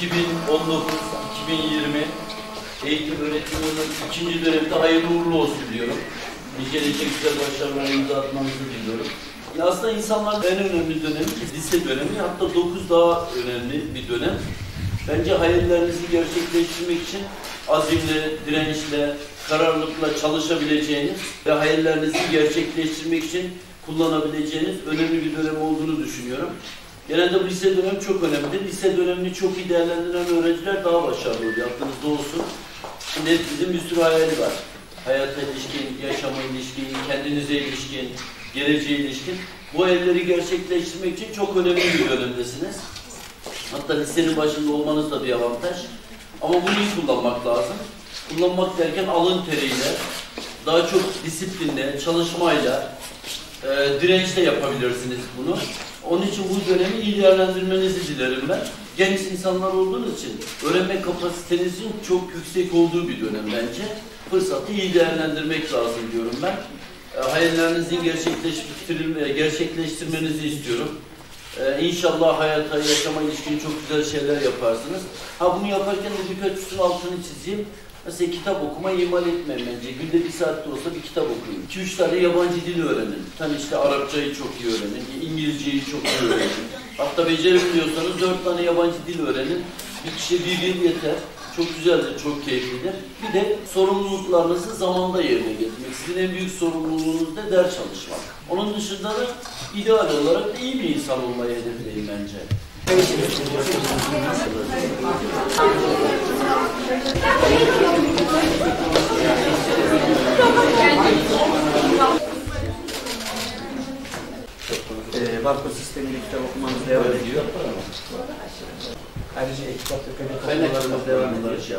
2019-2020 eğitim öğretim yılının ikinci dönemde hayırlı uğurlu olsun diyorum. Nice nice güzel başarılar imza atmanızı diliyorum. Ya aslında insanların en önemli dönemi lise dönemi hatta 9 daha önemli bir dönem. Bence hayallerinizi gerçekleştirmek için azimle, dirençle, kararlılıkla çalışabileceğiniz ve hayallerinizi gerçekleştirmek için kullanabileceğiniz önemli bir dönem olduğunu düşünüyorum. Genelde bu lise dönemi çok önemli. Lise dönemini çok iyi değerlendiren öğrenciler daha başarılı oluyor. Aklınızda olsun. Şimdi hepimizin bir sürü hayali var. Hayata ilişkin, yaşama ilişkin, kendinize ilişkin, geleceğe ilişkin. Bu hayalleri gerçekleştirmek için çok önemli bir dönemdesiniz. Hatta lisenin başında olmanız da bir avantaj. Ama bunu iyi kullanmak lazım. Kullanmak derken alın teriyle, daha çok disiplinle, çalışmayla, e, dirençle yapabilirsiniz bunu. Onun için bu dönemi iyi değerlendirmenizi dilerim ben. Genç insanlar olduğunuz için öğrenme kapasitenizin çok yüksek olduğu bir dönem bence. Fırsatı iyi değerlendirmek lazım diyorum ben. E, hayallerinizin gerçekleştirilme, gerçekleştirmenizi istiyorum. Ee, inşallah hayata, yaşama ilişkin çok güzel şeyler yaparsınız. Ha bunu yaparken de birkaç üstün altını çizeyim. Mesela kitap okuma ihmal etmeyin bence. Günde bir saatte olsa bir kitap okuyun. 2-3 tane yabancı dil öğrenin. Hani işte Arapçayı çok iyi öğrenin, İngilizceyi çok iyi öğrenin. Hatta beceremiyorsanız 4 tane yabancı dil öğrenin. Bir kişi bir yıl yeter. Çok güzeldir, çok keyiflidir. Bir de sorumluluklarınızı zamanda yerine getirmek. Sizin en büyük sorumluluğunuz da ders çalışmak. Onun dışında da ideal olarak iyi bir insan olmayı hedefleyin bence. Ee, Barko sistemiyle kitap okumanız devam ediyor. Ayrıca Kaynak okumalarınız devam ediyor. şey.